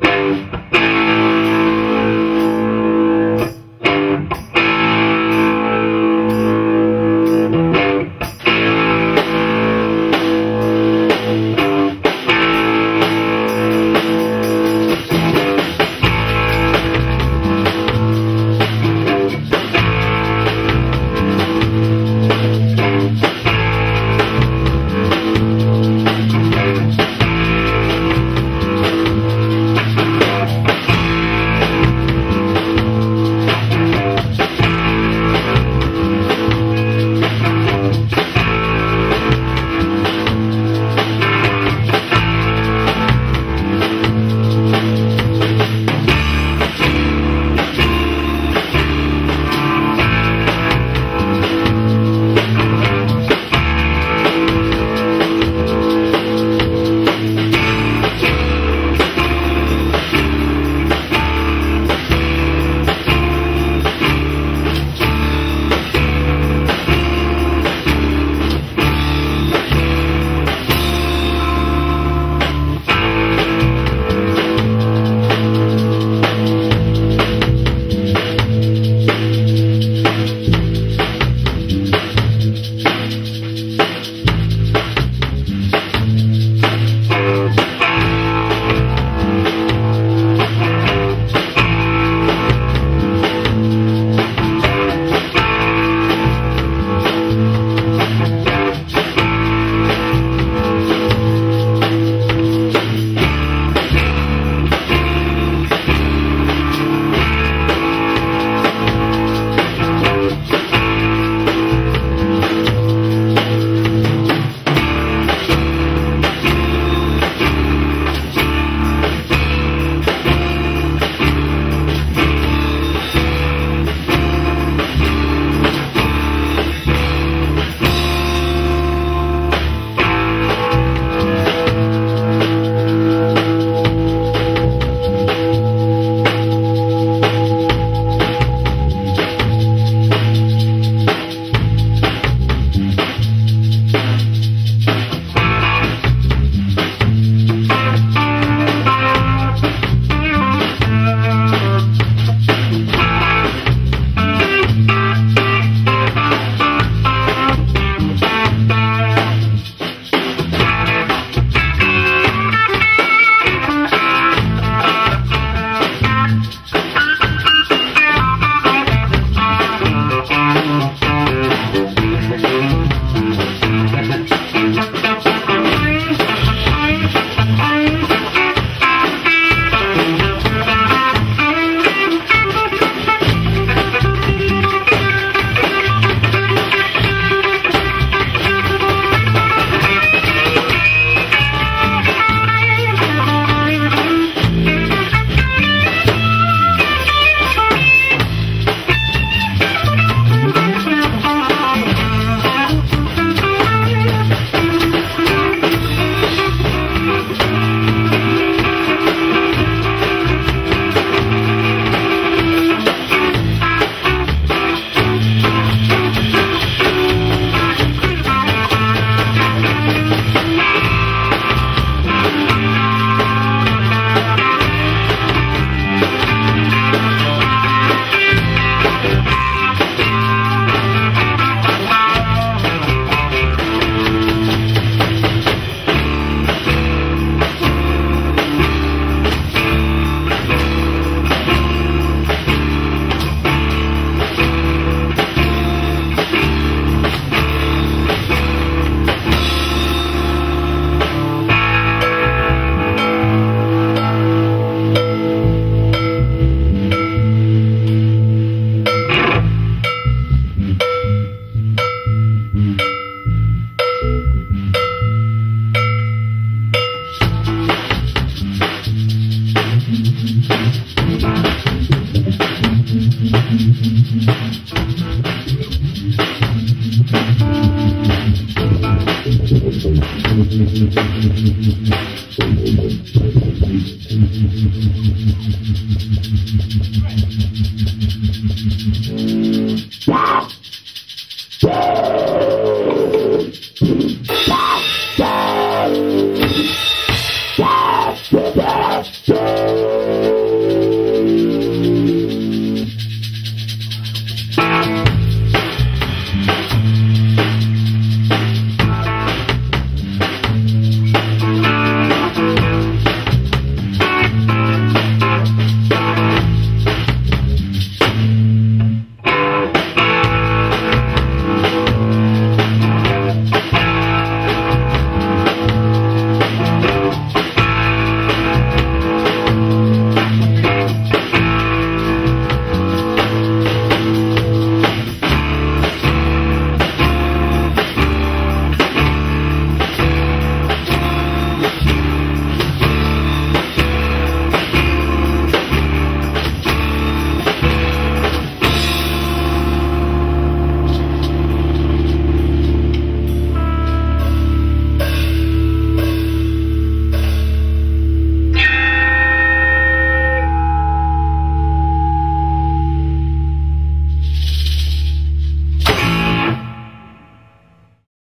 Thank you. Wow.